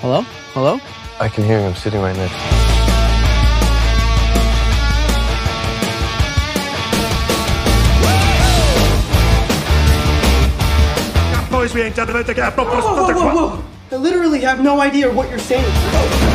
Hello? Hello? I can hear you. I'm sitting right next. to Pois we ain't done que a Whoa, whoa, whoa, whoa! I literally have no idea what you're saying.